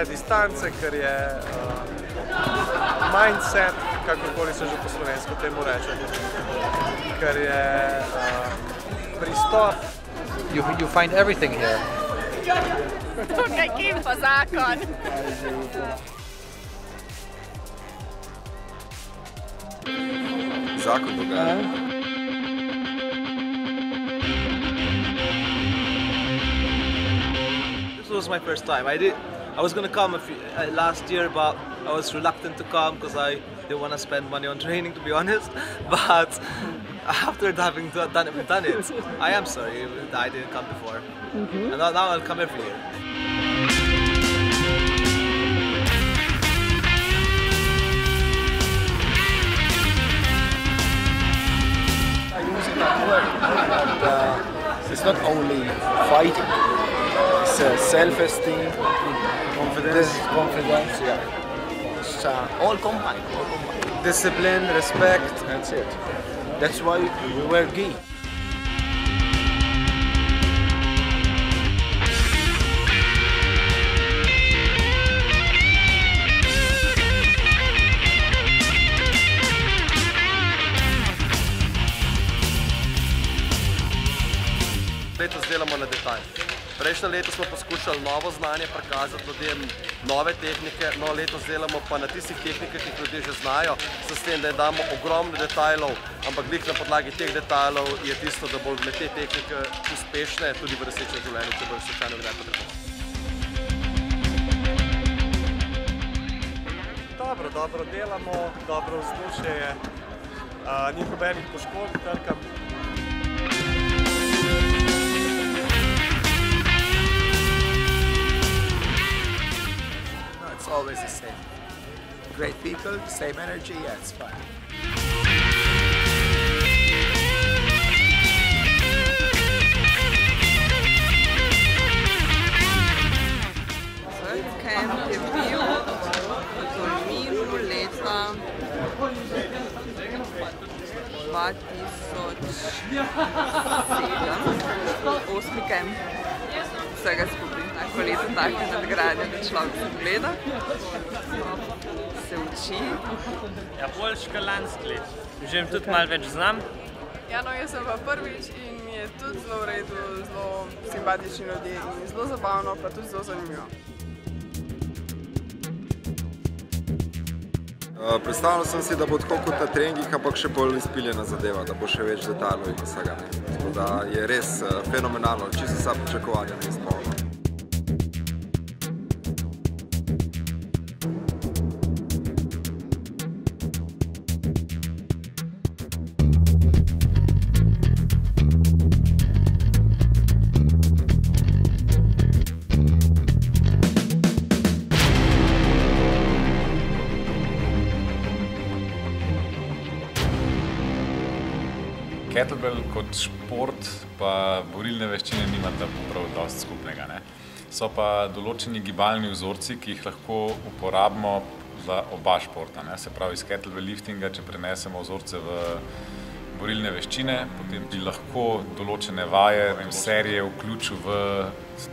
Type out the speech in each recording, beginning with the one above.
vse distance, ker je uh, mindset, kakorkoli se že po slovensko temu reče, ker je uh, pristop. You, you find everything here. Tukaj kje pa zakon. Zakon dogaja. This was my first time. I did. I was gonna come a few, uh, last year, but I was reluctant to come because I didn't want to spend money on training, to be honest. But after having done it, done it, I am sorry that I didn't come before. And now, now I'll come every year. I use it at work, but uh, it's not only fighting. Uh, self-esteem, confidence, confidence. Yeah, it's uh, all combined. All combined. Discipline, respect. That's it. That's why we wear gi. Prejšnje leto smo poskušali novo znanje prikazati ljudem, nove tehnike, no letos delamo pa na tistih tehnikah, ki jih ljudje že znajo, s tem, da jim damo ogromno detajlov, ampak glih na podlagi teh detajlov je tisto, da bodo te tehnike uspešne tudi v resničnem življenju, če bodo slučajno kdaj potrebovali. Dobro, dobro delamo, dobro vzdušje je, uh, ni nobenih poškodb, trkam. Great people, same energy. Yeah, it's fun. Camp je bil v Tolminu leta 2007, osmi camp. Vsega skupaj, tako leto take nadgrade, da človek se gleda, uči. Ja, lansko leto. Že tudi malo več znam. Ja, no, jaz sem pa prvič in mi je tudi zelo v redu, zelo simpatični ljudje in zelo zabavno, pa tudi zelo zanimivo. Uh, Predstavljal sem si, da bo tako kot na treningih, ampak še bolj izpiljena zadeva, da bo še več detajlov in vsega. ne. Tako da je res uh, fenomenalno, čisto vsa pričakovanja mi izpolnjeno. Kettlebell kot šport, pa borilne veščine nimata prav dosti skupnega. Ne? So pa določeni gibalni vzorci, ki jih lahko uporabimo za oba športa. Ne? Se pravi, iz kettlebell liftinga, če prenesemo vzorce v borilne veščine, potem bi lahko določene vaje, vem, serije vključil v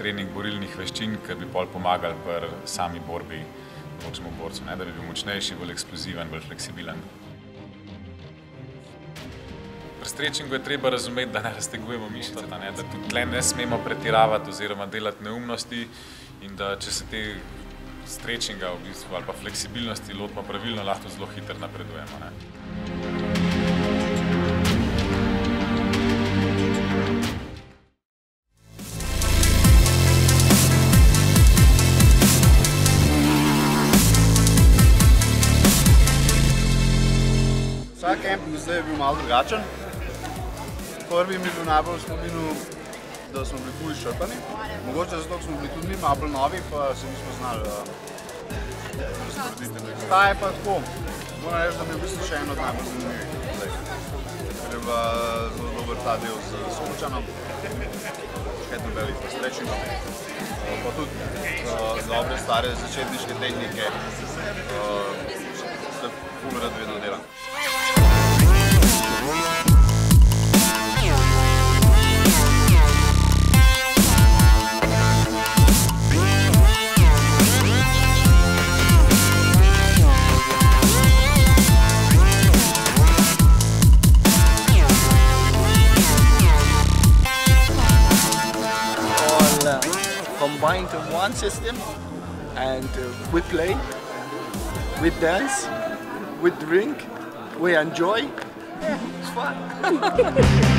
trening borilnih veščin, ki bi pol pomagali pri sami borbi določenemu borcu, ne? da bi bil močnejši, bolj eksploziven, bolj fleksibilen. Pri strečingu je treba razumeti, da ne raztegujemo mišice, ne? da tudi tle ne smemo pretiravati oziroma delati neumnosti in da če se te strečinga v bistvu, ali pa fleksibilnosti lotimo pravilno, lahko zelo hitro napredujemo. Ne? Vsak kamp do zdaj je bil malo drugačen. Prvi mi je bil najbolj spominu, da smo bili ful izčrpani. Mogoče zato, ker smo bili tudi mi malo bolj novi, pa se nismo znali uh, razporediti. Ta je pa tako, moram reči, da mi je v bistvu še en od najbolj zanimivih. Ker je bila zelo dober ta del z Sočanom, Kettlebelli pa strečingom. Uh, pa tudi uh, dobre stare začetniške tehnike, uh, se ful rad vedno delam. Sound system, and uh, we play, we dance, we drink, we enjoy. Yeah, it's fun.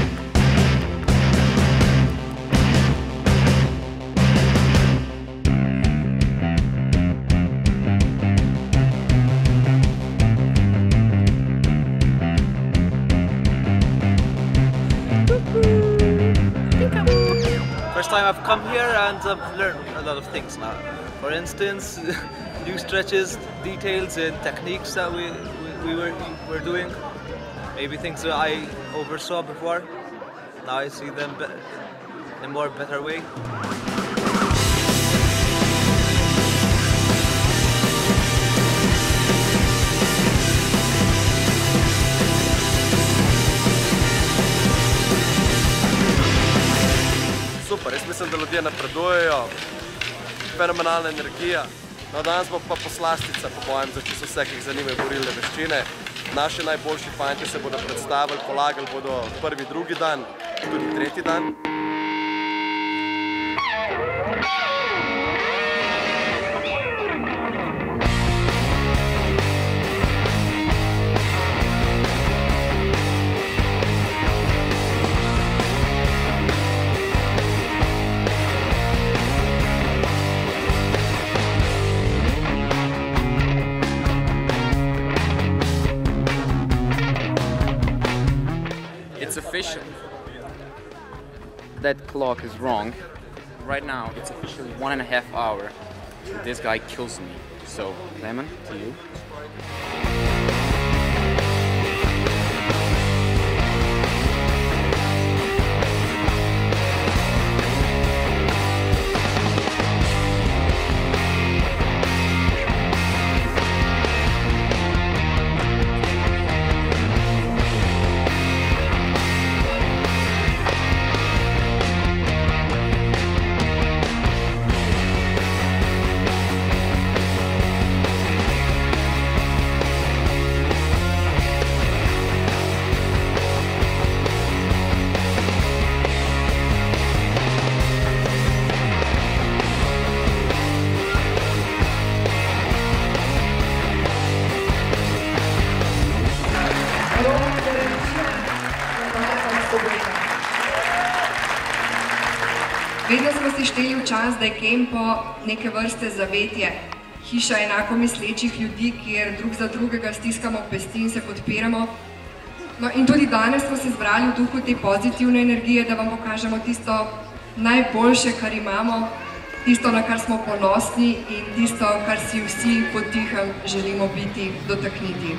time I've come here and I've learned a lot of things now. For instance, new stretches, details and techniques that we, we, we were, were doing. Maybe things that I oversaw before. Now I see them in a more better way. Super, jaz mislim, da ljudje napredujejo, fenomenalna energija. No, danes bo pa poslastica, po mojem, za čisto vse, ki jih zanimajo borilne veščine. Naši najboljši fanti se bodo predstavili, polagali bodo prvi, drugi dan, tudi tretji dan. That clock is wrong. Right now, it's officially one and a half hour. This guy kills me. So, Lemon, to you. Čas, da je Kempo neke vrste zavetje, hiša enako mislečih ljudi, kjer drug za drugega stiskamo pesti in se podpiramo. No in tudi danes smo se zbrali v duhu te pozitivne energije, da vam pokažemo tisto najboljše, kar imamo, tisto, na kar smo ponosni in tisto, kar si vsi potihem želimo biti, dotakniti.